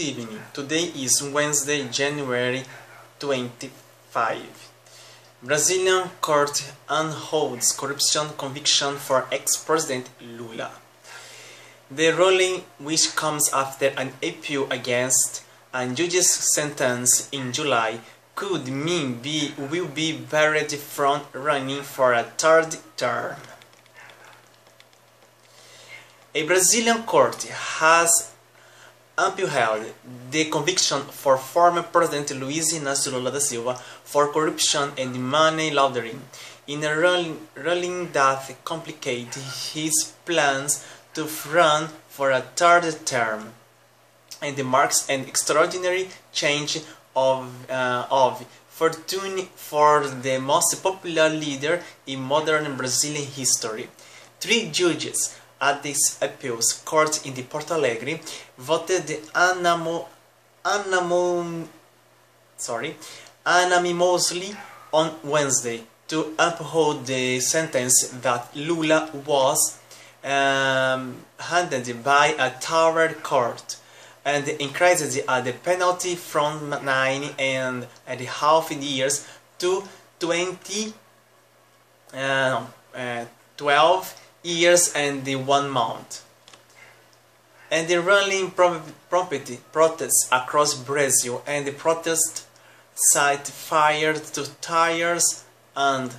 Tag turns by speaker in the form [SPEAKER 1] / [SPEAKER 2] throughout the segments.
[SPEAKER 1] Evening. Today is Wednesday, January 25. Brazilian court unholds corruption conviction for ex-president Lula. The ruling, which comes after an appeal against a judge's sentence in July, could mean be will be barred from running for a third term. A Brazilian court has upheld the conviction for former President Luiz Inácio Lula da Silva for corruption and money laundering in a ruling that complicated his plans to run for a third term and marks an extraordinary change of, uh, of fortune for the most popular leader in modern Brazilian history. Three judges at this appeals court in the Porto Alegre voted anamo, anamo, sorry, unanimously on Wednesday to uphold the sentence that Lula was um, handed by a tower court and increased the penalty from 9 and a half years to 20 uh, uh, 12 years and the one month. And the ruling property protests across Brazil and the protest site fired to tires and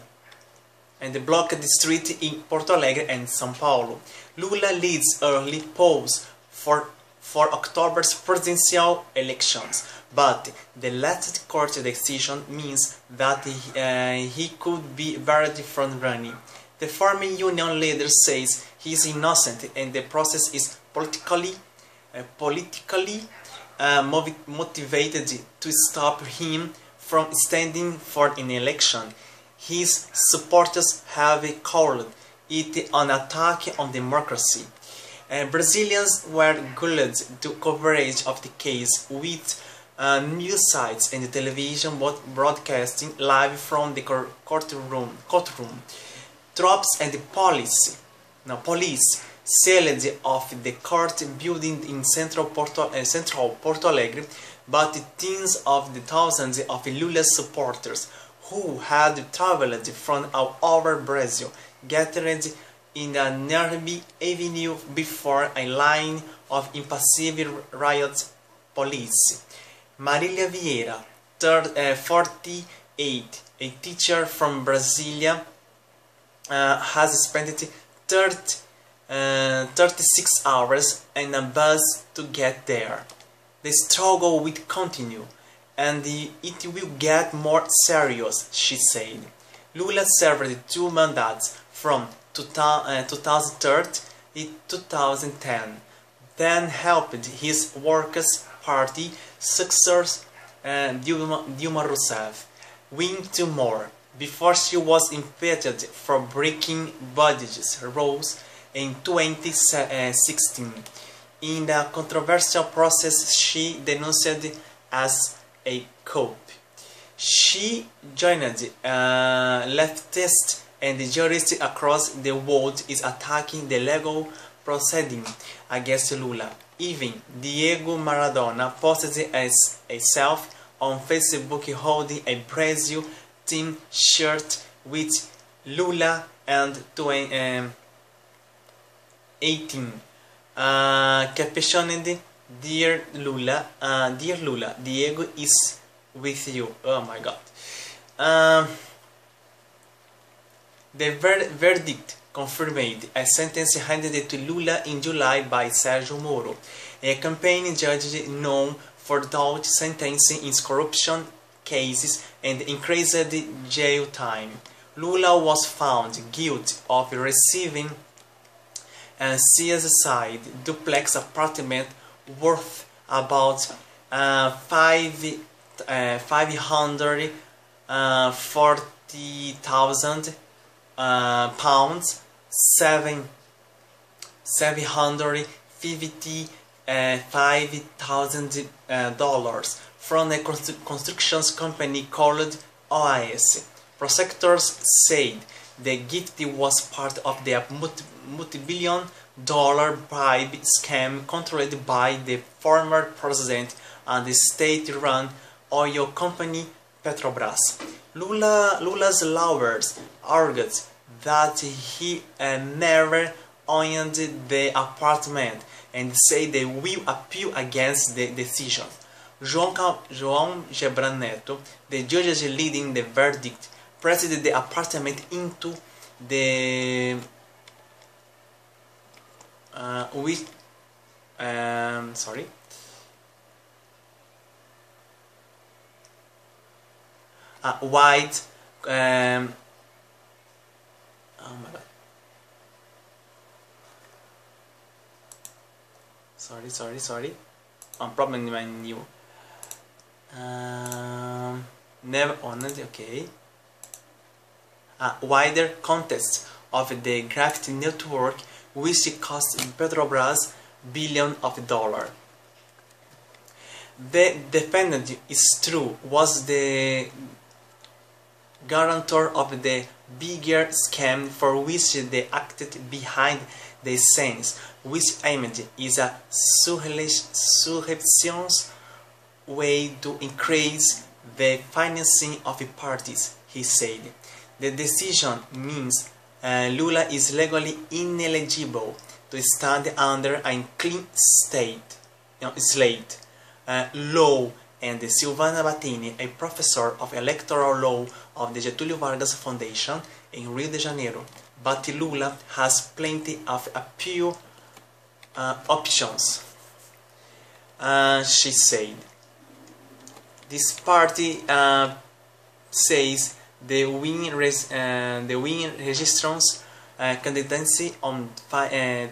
[SPEAKER 1] and blocked the street in Porto Alegre and São Paulo. Lula leads early polls for for October's presidential elections, but the last court decision means that he, uh, he could be barred from running. The farming union leader says he is innocent and the process is politically, uh, politically uh, motivated to stop him from standing for an election. His supporters have called it an attack on democracy. Uh, Brazilians were glued to coverage of the case with uh, news sites and television broadcasting live from the courtroom. courtroom. Troops and police, no, police sealed off the court building in central Porto, uh, central Porto Alegre, but tens of the thousands of Lula's supporters who had traveled from all over Brazil gathered in a nearby avenue before a line of impassive riot police. Marilia Vieira, third, uh, 48, a teacher from Brasilia, has spent 30, uh, 36 hours in a bus to get there. The struggle will continue and it will get more serious, she said. Lula served two mandates from 2003 to 2010, then helped his Workers' Party successor uh, Dilma, Dilma Rousseff win two more before she was impeached for breaking budget rules in 2016. In the controversial process she denounced as a coup. She joined uh, leftists and the jurists across the world is attacking the legal proceeding against Lula. Even Diego Maradona posted as a self on Facebook holding a Brazil team shirt with Lula and 20, um, 18 uh, Dear Lula, uh, Dear Lula, Diego is with you. Oh my god. Um, the ver verdict confirmed a sentence handed to Lula in July by Sergio Moro, a campaign judge known for doubt sentencing in corruption cases and increased jail time. Lula was found guilty of receiving a seaside duplex apartment worth about uh, five uh, five hundred uh, forty thousand uh, pounds, seven seven uh, five thousand uh, dollars from a construction company called OAS. Prosecutors said the gift was part of the multi-billion dollar bribe scam controlled by the former president and the state-run oil company Petrobras. Lula, Lula's lawyers argued that he uh, never owned the apartment and say they will appeal against the decision. João, João Gebran Neto, the judge leading the verdict, pressed the apartment into the uh, with um, sorry uh, white um, oh my god sorry sorry sorry. I'm in my new um, never honored okay. a wider context of the graffiti network which cost Petrobras billion of dollar. The defendant is true was the guarantor of the bigger scam for which they acted behind the scenes, which aimed is a surreptitious way to increase the financing of the parties, he said. The decision means uh, Lula is legally ineligible to stand under a clean state, you know, slate uh, law and Silvana Battini, a professor of electoral law of the Getúlio Vargas Foundation in Rio de Janeiro. But Lula has plenty of appeal uh, options, uh, she said. This party uh, says the win, res, uh, the win registrants uh, candidacy on uh,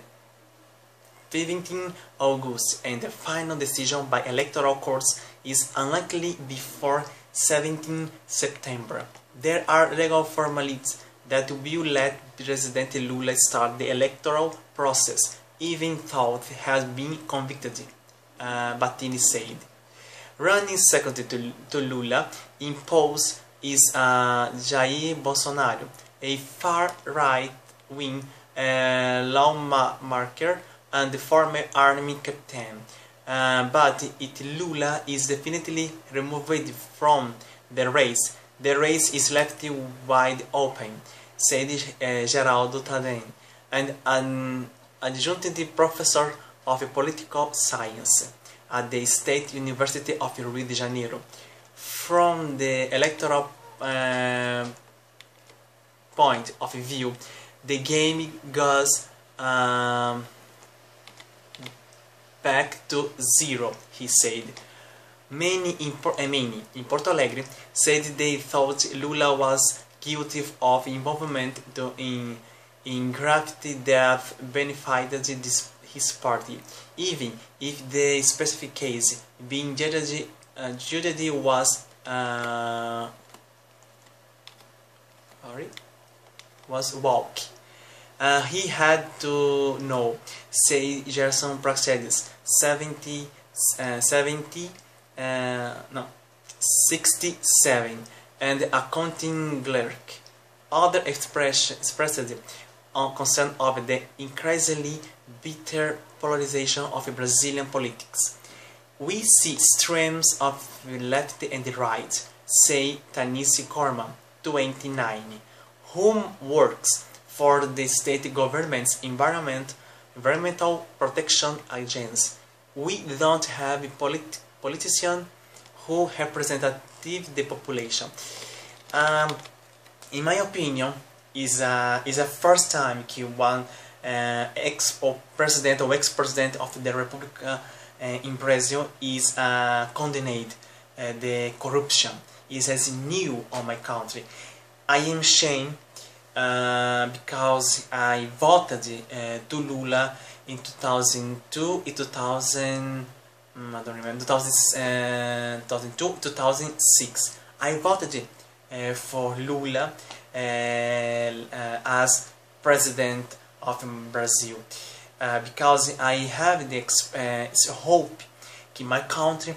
[SPEAKER 1] 15 August and the final decision by electoral courts is unlikely before 17 September. There are legal formalities that will let President Lula start the electoral process, even thought has been convicted, uh, Battini said. Running second to, to Lula imposed is uh, Jair Bolsonaro, a far-right-wing uh, lawmaker and former army captain. Uh, but it Lula is definitely removed from the race. The race is left wide open, said uh, Geraldo Tadeu, and an adjunct professor of political science at the State University of Rio de Janeiro from the electoral uh, point of view, the game goes um, back to zero, he said. Many in, uh, many in Porto Alegre said they thought Lula was guilty of involvement in, in graffiti that benefited his party, even if the specific case being judged, uh, judged was uh, sorry, was walk. Uh, he had to know, say Gerson Praxedes, 70, uh, 70 uh, no, 67, and accounting clerk. Other expression, expressed on concern of the increasingly bitter polarization of Brazilian politics. We see streams of the left and the right, say Tanisi Korman, 29, whom works for the state government's environment, environmental protection agency. We don't have a polit politician who represent the population. Um, in my opinion, is a, is a first time that one uh, ex or president or ex-president of the Republic uh, in Brazil is uh, condemned uh, the corruption is as new on my country. I am ashamed uh, because I voted uh, to Lula in 2002 in 2000 um, I don't remember 2000, uh, 2002 2006 I voted uh, Eh, for Lula uh, as president of Brazil. Eh, because I have the hope in my country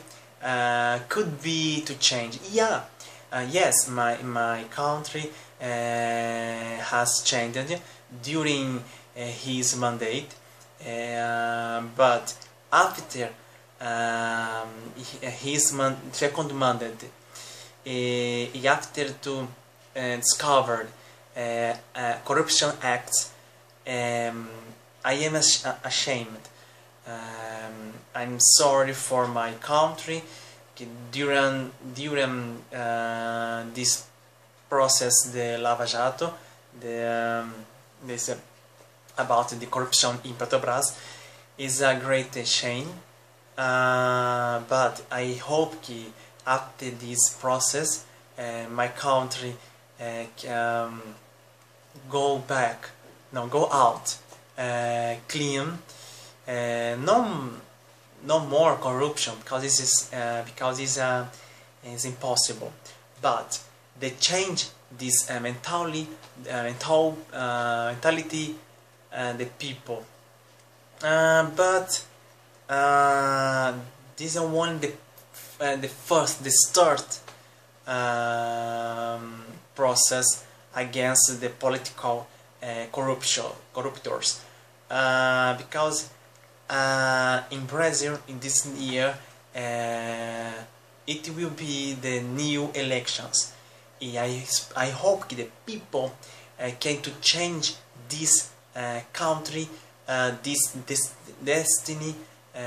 [SPEAKER 1] could be to change. Yeah yes, my, my country has changed during his mandate. But after um, his man, second mandate, uh, after to uh, discovered uh, corruption acts, um, I am ashamed. Um, I'm sorry for my country during during uh, this process, the Lava Jato, the um, this uh, about the corruption in Petrobras is a great shame. Uh, but I hope that after this process, uh, my country uh, um, go back, no, go out uh, clean, uh, no, no more corruption because this is because it's, it's impossible. But they change this mentality, mental mentality uh, the people. Uh, but uh, this is one the uh, the first the start um, process against the political uh, corruption corruptors uh, because in Brazil in this year it will be the new elections. I, I hope the people can to change this uh, country, uh, this, this destiny, uh,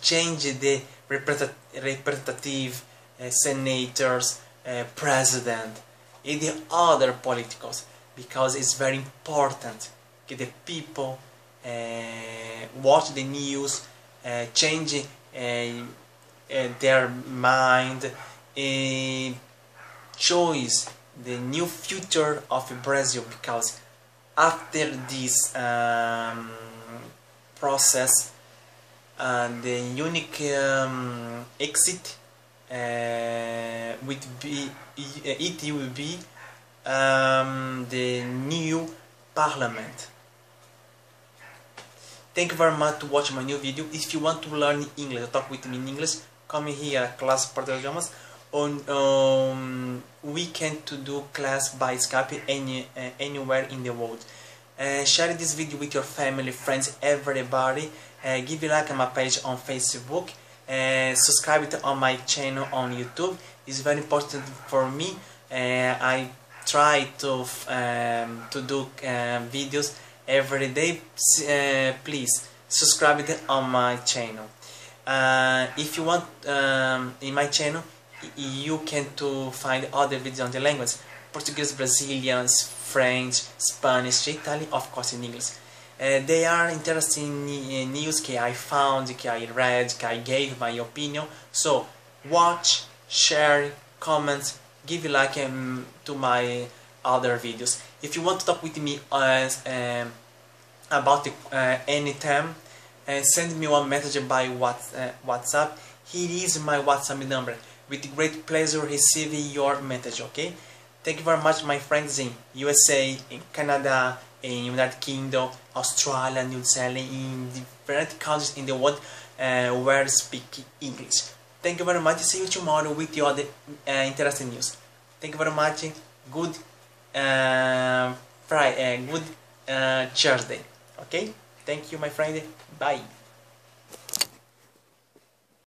[SPEAKER 1] change the representative senators, president, and the other politicals because it's very important that the people uh, watch the news, uh, change uh, their mind, choose the new future of Brazil because after this um, process uh, the unique um, exit uh, would be it will be um, the new parliament thank you very much to watch my new video if you want to learn English talk with me in English come here class Portuguese on um, weekend to do class by Skype any, uh, anywhere in the world. Uh, share this video with your family, friends, everybody. Uh, give a like on my page on Facebook. Uh, subscribe to on my channel on YouTube. It's very important for me. Uh, I try to um, to do videos every day. please subscribe on my channel. if you want um, in my channel you can to find other videos on the language Portuguese, Brazilians, French, Spanish, Italian, of course in English. Uh, they are interesting news that I found, that I read, that I gave my opinion. So watch, share, comment, give a like um, to my other videos. If you want to talk with me uh, um, about uh, any time, uh, send me one message by what, uh, WhatsApp. Here is my WhatsApp number with great pleasure receiving your message, okay? Thank you very much, my friends in USA, in Canada, in United Kingdom, Australia, New Zealand, in different countries in the world uh, where speak English. Thank you very much. See you tomorrow with the other uh, interesting news. Thank you very much. Good uh, Friday, uh, good uh, Thursday. Okay. Thank you, my friend. Bye.